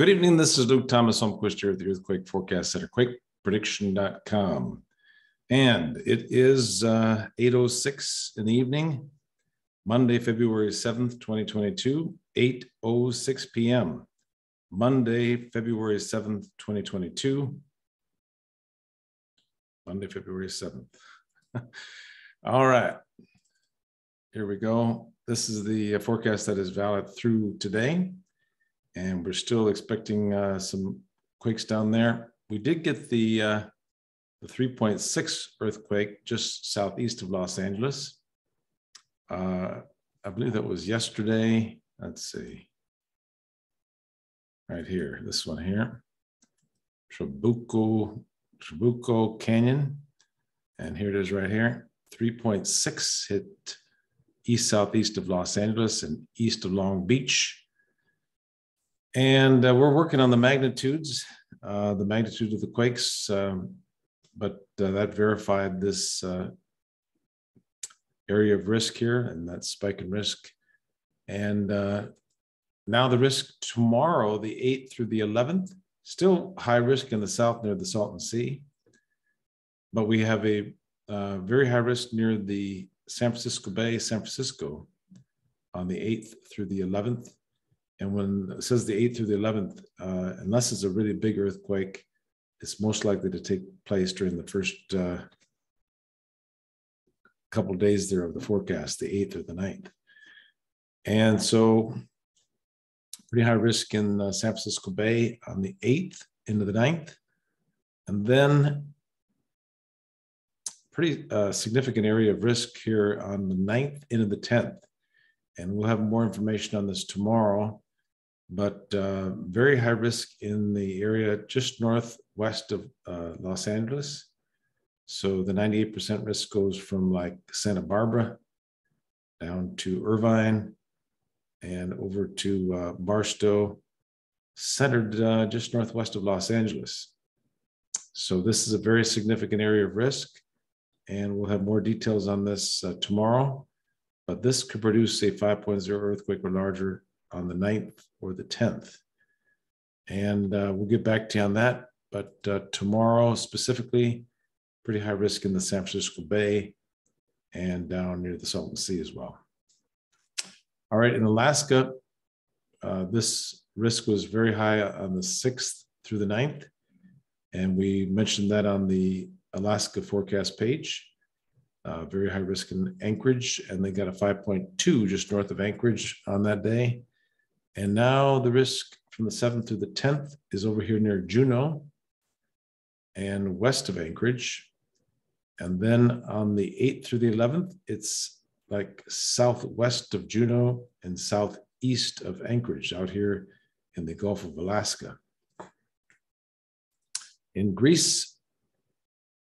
Good evening. This is Luke Thomas Holmquist here at the Earthquake Forecast Center, quakeprediction.com. And it is uh, 8.06 in the evening, Monday, February 7th, 2022, 8.06 p.m. Monday, February 7th, 2022. Monday, February 7th. All right. Here we go. This is the forecast that is valid through today and we're still expecting uh, some quakes down there. We did get the uh, the 3.6 earthquake just southeast of Los Angeles. Uh, I believe that was yesterday. Let's see. Right here, this one here. Trabuco, Trabuco Canyon. And here it is right here. 3.6 hit east southeast of Los Angeles and east of Long Beach. And uh, we're working on the magnitudes, uh, the magnitude of the quakes, um, but uh, that verified this uh, area of risk here and that spike in risk. And uh, now the risk tomorrow, the 8th through the 11th, still high risk in the south near the Salton Sea. But we have a uh, very high risk near the San Francisco Bay, San Francisco on the 8th through the 11th and when it says the 8th through the 11th, uh, unless it's a really big earthquake, it's most likely to take place during the first uh, couple of days there of the forecast, the 8th or the 9th. And so pretty high risk in uh, San Francisco Bay on the 8th into the 9th. And then pretty uh, significant area of risk here on the 9th into the 10th. And we'll have more information on this tomorrow but uh, very high risk in the area just northwest of uh, Los Angeles. So the 98% risk goes from like Santa Barbara down to Irvine and over to uh, Barstow, centered uh, just northwest of Los Angeles. So this is a very significant area of risk, and we'll have more details on this uh, tomorrow. But this could produce a 5.0 earthquake or larger on the 9th or the 10th. And uh, we'll get back to you on that. But uh, tomorrow, specifically, pretty high risk in the San Francisco Bay and down near the Salton Sea as well. All right, in Alaska, uh, this risk was very high on the 6th through the 9th. And we mentioned that on the Alaska forecast page. Uh, very high risk in Anchorage, and they got a 5.2 just north of Anchorage on that day. And now the risk from the 7th to the 10th is over here near Juneau and west of Anchorage. And then on the 8th through the 11th, it's like southwest of Juneau and southeast of Anchorage out here in the Gulf of Alaska. In Greece,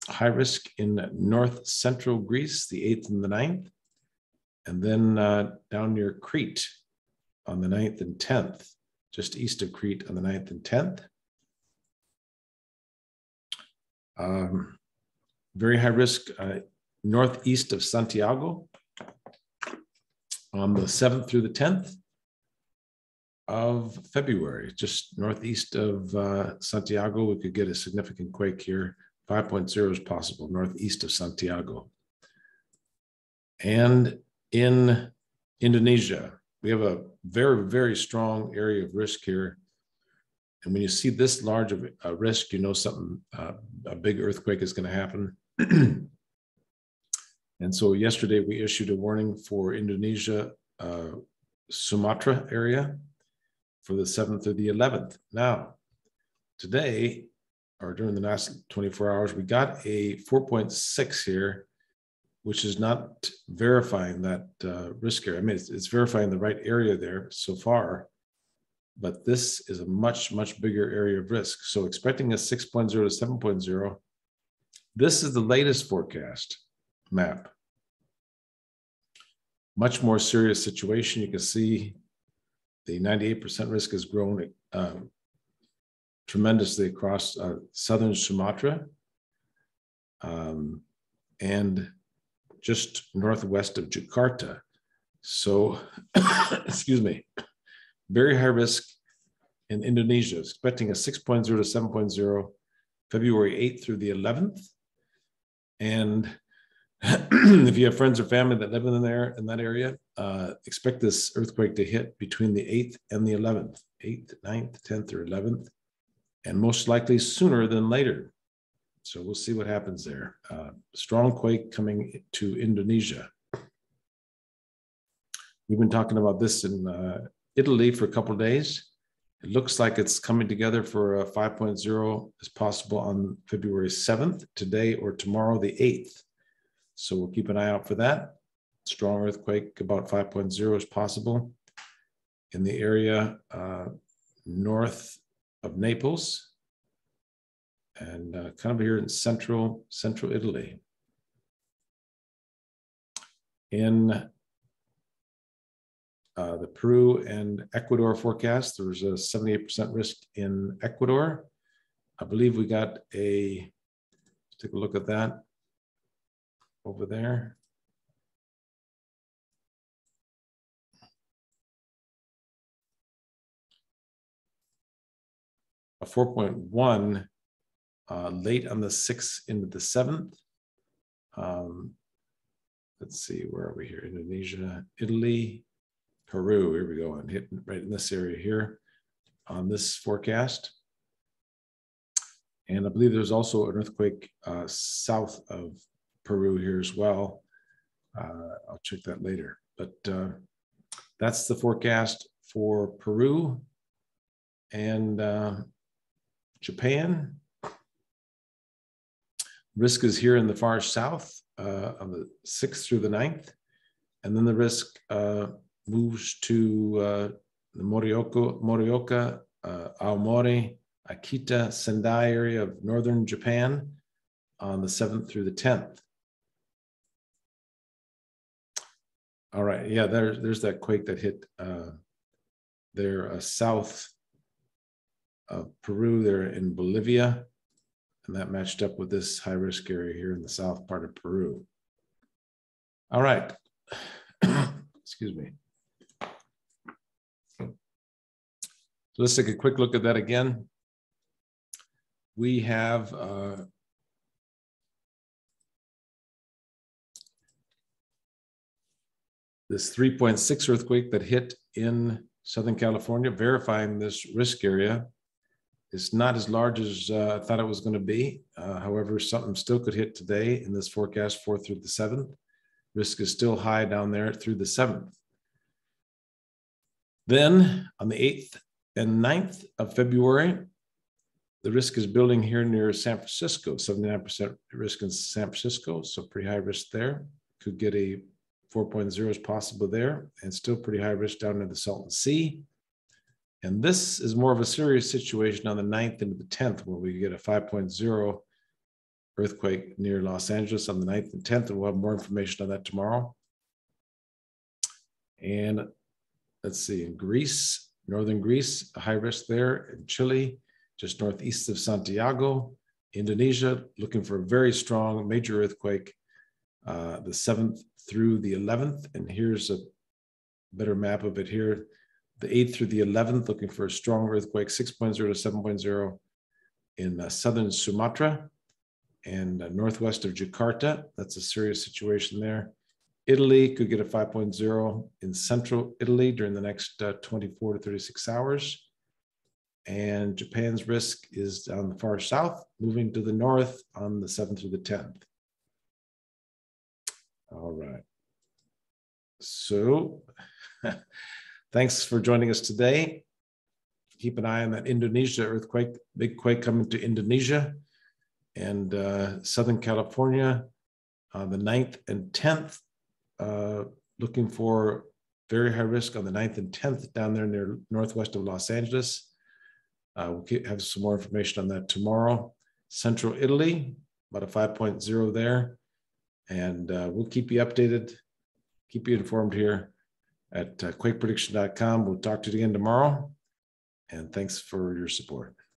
high risk in north central Greece, the 8th and the 9th. And then uh, down near Crete, on the 9th and 10th, just east of Crete on the 9th and 10th. Um, very high risk uh, northeast of Santiago on the 7th through the 10th of February, just northeast of uh, Santiago. We could get a significant quake here. 5.0 is possible northeast of Santiago. And in Indonesia, we have a very, very strong area of risk here. And when you see this large of a risk, you know something, uh, a big earthquake is going to happen. and so yesterday we issued a warning for Indonesia, uh, Sumatra area for the 7th or the 11th. Now, today, or during the last 24 hours, we got a 4.6 here which is not verifying that uh, risk area. I mean, it's, it's, verifying the right area there so far, but this is a much, much bigger area of risk. So expecting a 6.0 to 7.0, this is the latest forecast map. Much more serious situation. You can see the 98% risk has grown uh, tremendously across uh, southern Sumatra. Um, and just northwest of Jakarta. So, excuse me, very high risk in Indonesia, expecting a 6.0 to 7.0 February 8th through the 11th. And if you have friends or family that live in there in that area, uh, expect this earthquake to hit between the 8th and the 11th, 8th, 9th, 10th, or 11th, and most likely sooner than later. So we'll see what happens there. Uh, strong quake coming to Indonesia. We've been talking about this in uh, Italy for a couple days. It looks like it's coming together for a 5.0 as possible on February 7th, today or tomorrow, the 8th. So we'll keep an eye out for that. Strong earthquake, about 5.0 is possible in the area uh, north of Naples and uh, kind of here in central central Italy. In uh, the Peru and Ecuador forecast, there's a 78% risk in Ecuador. I believe we got a, let's take a look at that over there. A 4.1 uh, late on the 6th into the 7th. Um, let's see, where are we here? Indonesia, Italy, Peru. Here we go. And hitting right in this area here on this forecast. And I believe there's also an earthquake uh, south of Peru here as well. Uh, I'll check that later. But uh, that's the forecast for Peru and uh, Japan. Risk is here in the far south uh, on the 6th through the 9th. And then the risk uh, moves to uh, the Morioka, Morioka Aomori, Akita, Sendai area of northern Japan on the 7th through the 10th. All right, yeah, there's there's that quake that hit uh, there uh, south of Peru, there in Bolivia, and that matched up with this high risk area here in the south part of Peru. All right, excuse me. So let's take a quick look at that again. We have uh, this 3.6 earthquake that hit in Southern California, verifying this risk area. Is not as large as uh, I thought it was going to be. Uh, however, something still could hit today in this forecast, 4th through the 7th. Risk is still high down there through the 7th. Then on the 8th and 9th of February, the risk is building here near San Francisco, 79% risk in San Francisco, so pretty high risk there. Could get a 4.0 is possible there and still pretty high risk down in the Salton Sea. And this is more of a serious situation on the 9th into the 10th, where we get a 5.0 earthquake near Los Angeles on the 9th and 10th. And we'll have more information on that tomorrow. And let's see, in Greece, northern Greece, a high risk there, in Chile, just northeast of Santiago, Indonesia, looking for a very strong major earthquake uh, the 7th through the 11th. And here's a better map of it here. The 8th through the 11th, looking for a strong earthquake, 6.0 to 7.0 in uh, southern Sumatra and uh, northwest of Jakarta. That's a serious situation there. Italy could get a 5.0 in central Italy during the next uh, 24 to 36 hours. And Japan's risk is down the far south, moving to the north on the 7th through the 10th. All right. So thanks for joining us today. Keep an eye on that Indonesia earthquake, big quake coming to Indonesia and uh, Southern California on the 9th and 10th. Uh, looking for very high risk on the 9th and 10th down there near northwest of Los Angeles. Uh, we'll have some more information on that tomorrow. Central Italy, about a 5.0 there. And uh, we'll keep you updated, keep you informed here at uh, quakeprediction.com. We'll talk to you again tomorrow. And thanks for your support.